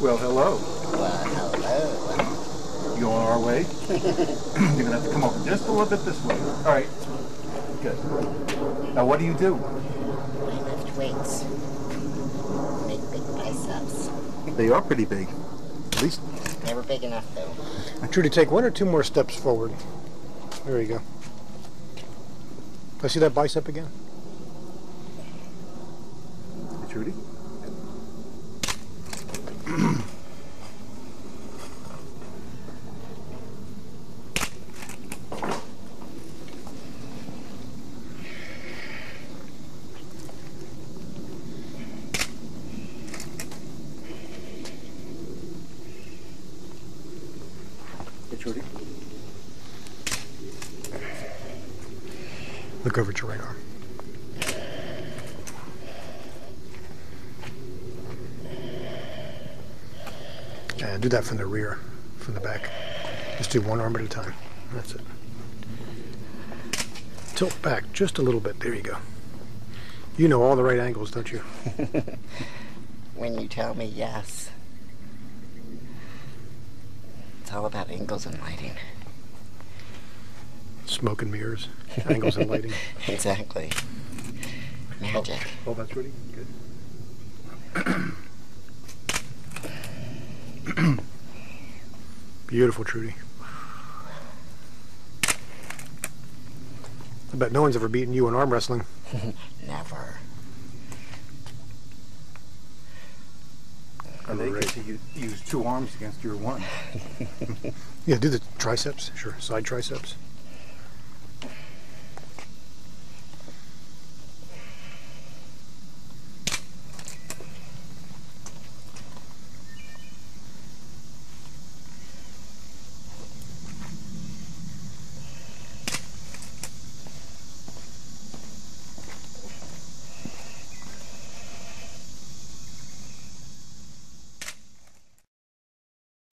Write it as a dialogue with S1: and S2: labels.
S1: Well, hello.
S2: Well, hello.
S1: You on our way? You're gonna have to come over just a little bit this way. All right. Good. Now, what do you do?
S2: I lift weights. Make big biceps.
S1: They are pretty big. At least
S2: Never big enough though.
S3: Trudy, take one or two more steps forward. There you go. I see that bicep again?
S1: Trudy. Hey, Trudy.
S3: Look over at your right arm. And do that from the rear, from the back. Just do one arm at a time. That's it. Tilt back just a little bit. There you go. You know all the right angles, don't you?
S2: When you tell me yes. It's all about angles and lighting.
S3: Smoke and mirrors, angles and lighting.
S2: Exactly. Magic.
S1: Oh, oh that's Trudy. Good.
S3: Beautiful, Trudy. I bet no one's ever beaten you in arm wrestling.
S2: Never.
S1: You use two arms against your one.
S3: Yeah, do the triceps. Sure, side triceps.